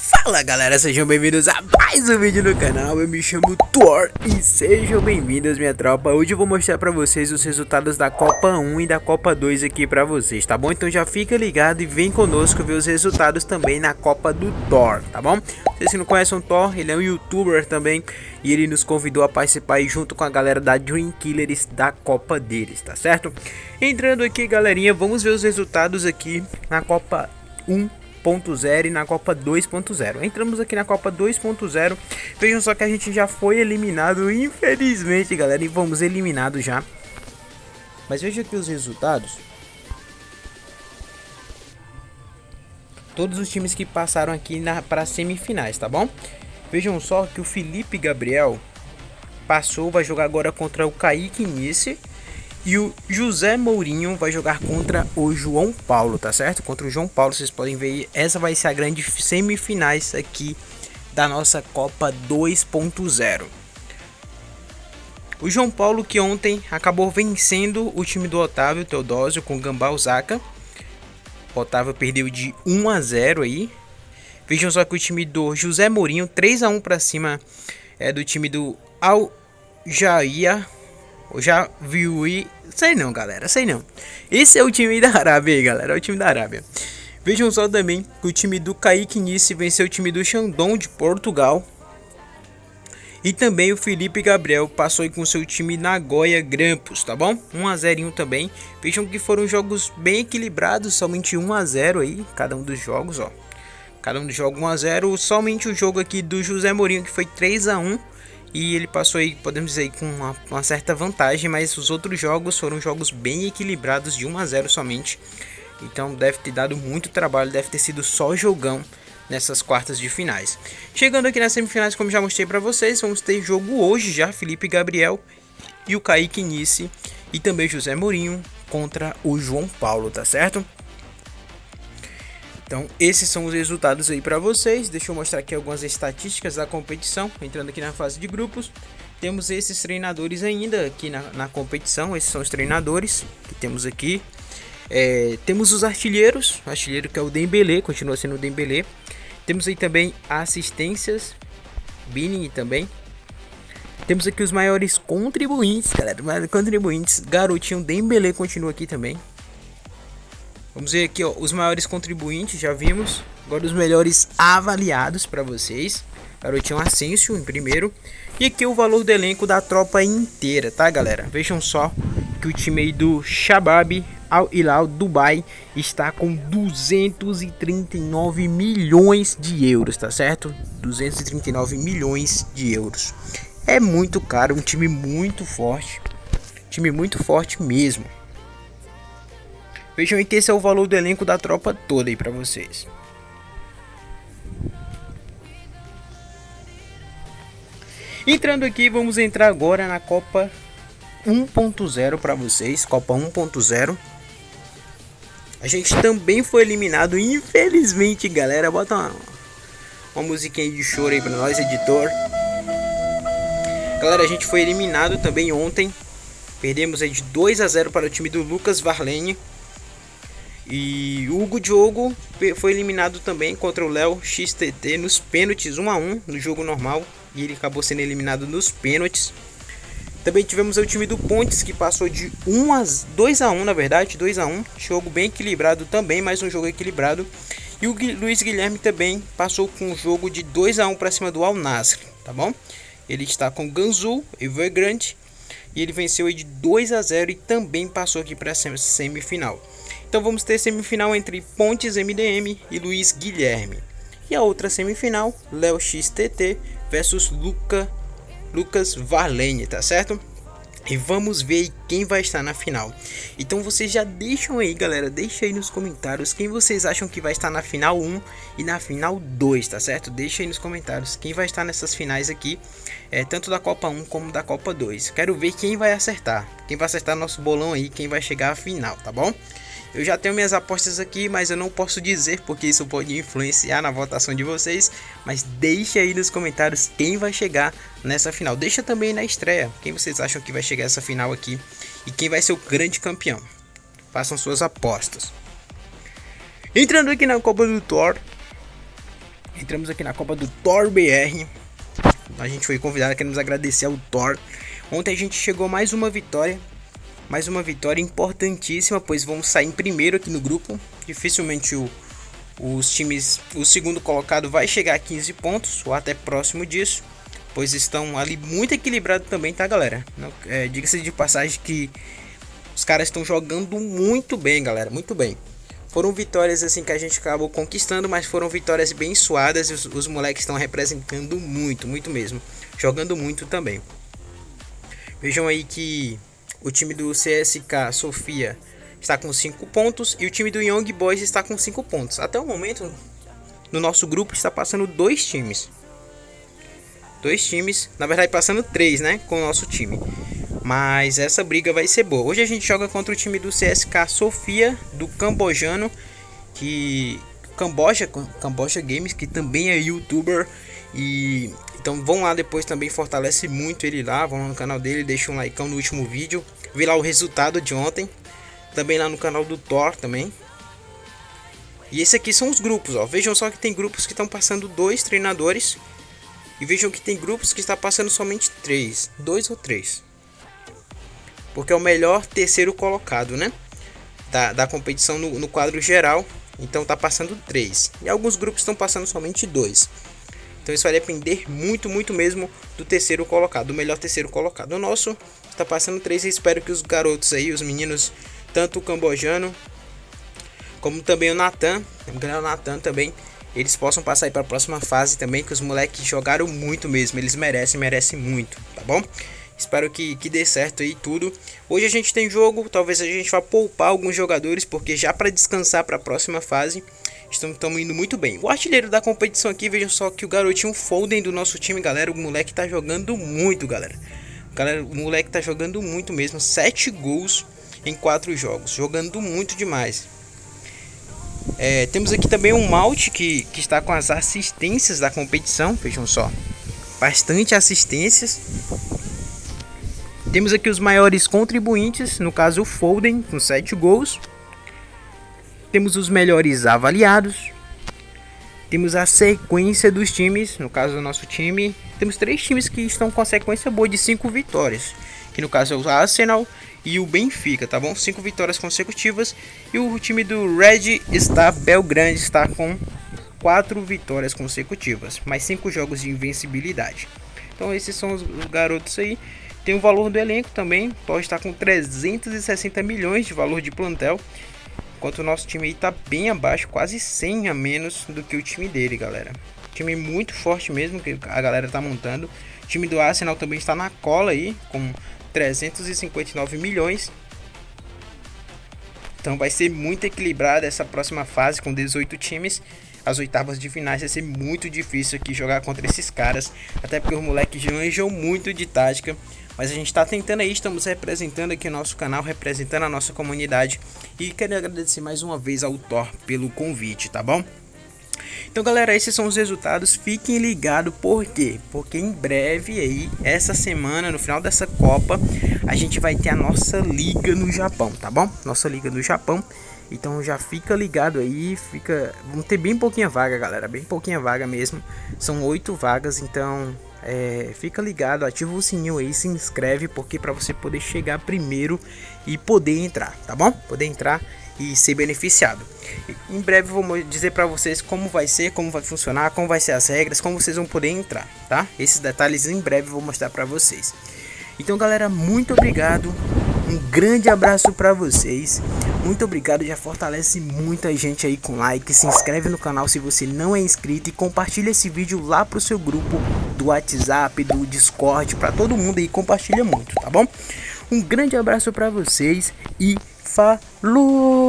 Fala galera, sejam bem-vindos a mais um vídeo no canal, eu me chamo Thor e sejam bem-vindos minha tropa Hoje eu vou mostrar pra vocês os resultados da Copa 1 e da Copa 2 aqui pra vocês, tá bom? Então já fica ligado e vem conosco ver os resultados também na Copa do Thor, tá bom? Vocês que não conhecem o Thor, ele é um youtuber também E ele nos convidou a participar junto com a galera da Dream Killers da Copa deles, tá certo? Entrando aqui galerinha, vamos ver os resultados aqui na Copa 1 1.0 e na Copa 2.0. Entramos aqui na Copa 2.0. Vejam só que a gente já foi eliminado, infelizmente, galera, e vamos eliminados já. Mas veja aqui os resultados. Todos os times que passaram aqui para semifinais, tá bom? Vejam só que o Felipe Gabriel passou, vai jogar agora contra o Kaique Nice e o José Mourinho vai jogar contra o João Paulo, tá certo? Contra o João Paulo, vocês podem ver, essa vai ser a grande semifinais aqui da nossa Copa 2.0. O João Paulo que ontem acabou vencendo o time do Otávio Teodósio com Gambá Osaka. O Otávio perdeu de 1 a 0 aí. Vejam só que o time do José Mourinho 3 a 1 para cima é do time do Al Jaia já viu e. Sei não, galera, sei não. Esse é o time da Arábia aí, galera. É o time da Arábia. Vejam só também que o time do Kaique Nice venceu o time do Xandão de Portugal. E também o Felipe Gabriel passou aí com seu time Nagoya Grampus, tá bom? 1 a 0 também. Vejam que foram jogos bem equilibrados, somente 1 a 0 aí, cada um dos jogos, ó. Cada um dos jogos 1 a 0, somente o jogo aqui do José Mourinho que foi 3 a 1 e ele passou aí, podemos dizer, com uma, uma, certa vantagem, mas os outros jogos foram jogos bem equilibrados de 1 a 0 somente. Então deve ter dado muito trabalho, deve ter sido só jogão nessas quartas de finais. Chegando aqui nas semifinais, como já mostrei para vocês, vamos ter jogo hoje já, Felipe Gabriel e o Kaique Nice e também José Mourinho contra o João Paulo, tá certo? Então, esses são os resultados aí para vocês. Deixa eu mostrar aqui algumas estatísticas da competição. Entrando aqui na fase de grupos, temos esses treinadores ainda aqui na, na competição. Esses são os treinadores que temos aqui. É, temos os artilheiros, o artilheiro que é o Dembele, continua sendo o Dembele. Temos aí também assistências, Bini também. Temos aqui os maiores contribuintes, galera, contribuintes. Garotinho Dembele continua aqui também. Vamos ver aqui, ó, os maiores contribuintes, já vimos. Agora os melhores avaliados para vocês. Garotinho Asensio em primeiro. E aqui o valor do elenco da tropa inteira, tá, galera? Vejam só que o time aí do Shabab Al Hilal Dubai está com 239 milhões de euros, tá certo? 239 milhões de euros. É muito caro, um time muito forte. Time muito forte mesmo. Vejam que esse é o valor do elenco da tropa toda aí para vocês. Entrando aqui, vamos entrar agora na Copa 1.0 para vocês, Copa 1.0. A gente também foi eliminado, infelizmente, galera. Bota uma, uma musiquinha de choro aí para nós, editor. Galera, a gente foi eliminado também ontem. Perdemos aí de 2 a 0 para o time do Lucas Varlene. E Hugo Diogo foi eliminado também contra o Léo XTT nos pênaltis 1 a 1 no jogo normal e ele acabou sendo eliminado nos pênaltis. Também tivemos o time do Pontes que passou de 1 a 2 a 1, na verdade, 2 a 1, jogo bem equilibrado também, mais um jogo equilibrado. E o Luiz Guilherme também passou com um jogo de 2 a 1 para cima do Al Nassr, tá bom? Ele está com Ganzu e Evergrande e ele venceu de 2 a 0 e também passou aqui para a semifinal. Então vamos ter semifinal entre Pontes MDM e Luiz Guilherme. E a outra semifinal, Léo XTT versus Luca, Lucas Varlene, tá certo? E vamos ver quem vai estar na final. Então vocês já deixam aí, galera, deixa aí nos comentários quem vocês acham que vai estar na final 1 e na final 2, tá certo? Deixa aí nos comentários quem vai estar nessas finais aqui, é, tanto da Copa 1 como da Copa 2. Quero ver quem vai acertar, quem vai acertar nosso bolão aí, quem vai chegar à final, tá bom? Eu já tenho minhas apostas aqui, mas eu não posso dizer porque isso pode influenciar na votação de vocês. Mas deixa aí nos comentários quem vai chegar nessa final. Deixa também na estreia quem vocês acham que vai chegar essa final aqui e quem vai ser o grande campeão. Façam suas apostas. Entrando aqui na Copa do Thor, Entramos aqui na Copa do Thor BR. A gente foi convidado, queremos agradecer ao Thor. Ontem a gente chegou mais uma vitória. Mais uma vitória importantíssima, pois vamos sair em primeiro aqui no grupo. Dificilmente o, os times, o segundo colocado vai chegar a 15 pontos, ou até próximo disso. Pois estão ali muito equilibrados também, tá galera? É, Diga-se de passagem que os caras estão jogando muito bem, galera, muito bem. Foram vitórias assim que a gente acabou conquistando, mas foram vitórias bem suadas os, os moleques estão representando muito, muito mesmo. Jogando muito também. Vejam aí que o time do CSK Sofia está com 5 pontos e o time do Young Boys está com 5 pontos. Até o momento, no nosso grupo está passando dois times. Dois times, na verdade passando três, né, com o nosso time. Mas essa briga vai ser boa. Hoje a gente joga contra o time do CSK Sofia, do cambojano, que Camboja, Camboja Games, que também é youtuber e então vão lá depois também fortalece muito ele lá, vão lá no canal dele, deixa um like no último vídeo, vê lá o resultado de ontem. Também lá no canal do Thor também. E esse aqui são os grupos, ó. Vejam só que tem grupos que estão passando dois treinadores e vejam que tem grupos que está passando somente três, dois ou três porque é o melhor terceiro colocado, né? Da, da competição no, no quadro geral. Então tá passando três. E alguns grupos estão passando somente dois. Então isso vai depender muito, muito mesmo do terceiro colocado, do melhor terceiro colocado. O nosso está passando três e espero que os garotos aí, os meninos, tanto o cambojano como também o Natan, o Natan também, eles possam passar aí para a próxima fase também, que os moleques jogaram muito mesmo, eles merecem, merecem muito, tá bom? Espero que, que dê certo aí tudo. Hoje a gente tem jogo, talvez a gente vá poupar alguns jogadores, porque já para descansar para a próxima fase, estamos indo muito bem. O artilheiro da competição aqui, vejam só que o garotinho Foden do nosso time, galera, o moleque tá jogando muito, galera. Galera, o moleque tá jogando muito mesmo, 7 gols em 4 jogos, jogando muito demais. É, temos aqui também um Malte que, que está com as assistências da competição, vejam só. Bastante assistências. Temos aqui os maiores contribuintes, no caso o Foden, com 7 gols. Temos os melhores avaliados. Temos a sequência dos times, no caso do nosso time. Temos três times que estão com a sequência boa de 5 vitórias. Que no caso é o Arsenal e o Benfica, tá bom? 5 vitórias consecutivas. E o time do Red Star Belgrande está com 4 vitórias consecutivas. Mais 5 jogos de invencibilidade. Então esses são os garotos aí. Tem o valor do elenco também, pode estar com 360 milhões de valor de plantel, enquanto o nosso time aí está bem abaixo, quase 100 a menos do que o time dele, galera. Time muito forte mesmo que a galera está montando. O time do Arsenal também está na cola aí, com 359 milhões. Então vai ser muito equilibrada essa próxima fase com 18 times. As oitavas de finais vai ser muito difícil aqui jogar contra esses caras. Até porque os moleques manjam muito de tática. Mas a gente está tentando aí, estamos representando aqui o nosso canal, representando a nossa comunidade. E quero agradecer mais uma vez ao Thor pelo convite, tá bom? Então galera, esses são os resultados, fiquem ligados, por quê? Porque em breve aí, essa semana, no final dessa Copa, a gente vai ter a nossa liga no Japão, tá bom? Nossa liga no Japão, então já fica ligado aí, fica... Vamos ter bem pouquinha vaga galera, bem pouquinha vaga mesmo, são oito vagas, então é, fica ligado, ativa o sininho aí, se inscreve, porque para você poder chegar primeiro e poder entrar, tá bom? Poder entrar e ser beneficiado. Em breve vou dizer para vocês como vai ser, como vai funcionar, como vai ser as regras, como vocês vão poder entrar, tá? Esses detalhes em breve vou mostrar para vocês. Então, galera, muito obrigado. Um grande abraço para vocês. Muito obrigado, já fortalece muita gente aí com like. Se inscreve no canal se você não é inscrito e compartilha esse vídeo lá pro seu grupo do WhatsApp, do Discord, para todo mundo aí. Compartilha muito, tá bom? Um grande abraço para vocês e falou!